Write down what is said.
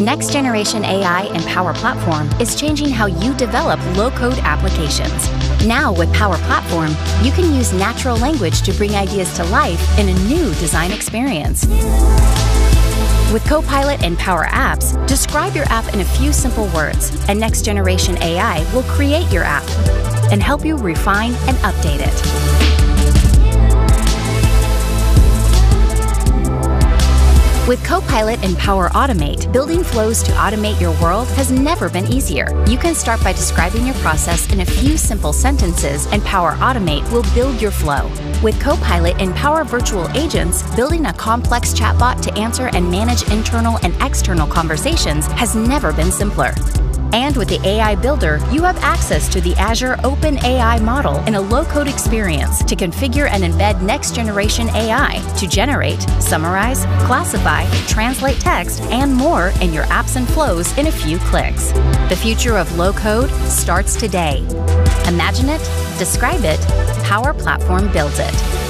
Next generation AI and Power Platform is changing how you develop low code applications. Now, with Power Platform, you can use natural language to bring ideas to life in a new design experience. With Copilot and Power Apps, describe your app in a few simple words, and next generation AI will create your app and help you refine and update it. With Copilot and Power Automate, building flows to automate your world has never been easier. You can start by describing your process in a few simple sentences, and Power Automate will build your flow. With Copilot and Power Virtual Agents, building a complex chatbot to answer and manage internal and external conversations has never been simpler. And with the AI Builder, you have access to the Azure OpenAI model in a low code experience to configure and embed next generation AI to generate, summarize, classify, translate text, and more in your apps and flows in a few clicks. The future of low code starts today. Imagine it, describe it, Power Platform builds it.